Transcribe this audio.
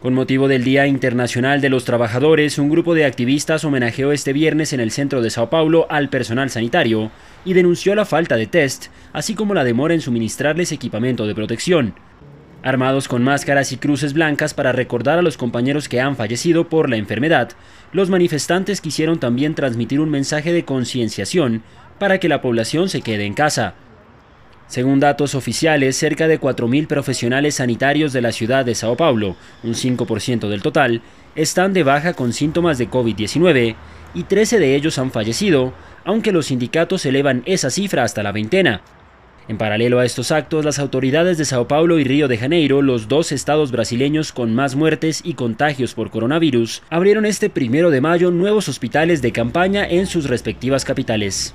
Con motivo del Día Internacional de los Trabajadores, un grupo de activistas homenajeó este viernes en el centro de Sao Paulo al personal sanitario y denunció la falta de test, así como la demora en suministrarles equipamiento de protección. Armados con máscaras y cruces blancas para recordar a los compañeros que han fallecido por la enfermedad, los manifestantes quisieron también transmitir un mensaje de concienciación para que la población se quede en casa. Según datos oficiales, cerca de 4.000 profesionales sanitarios de la ciudad de Sao Paulo, un 5% del total, están de baja con síntomas de COVID-19 y 13 de ellos han fallecido, aunque los sindicatos elevan esa cifra hasta la veintena. En paralelo a estos actos, las autoridades de Sao Paulo y Río de Janeiro, los dos estados brasileños con más muertes y contagios por coronavirus, abrieron este primero de mayo nuevos hospitales de campaña en sus respectivas capitales.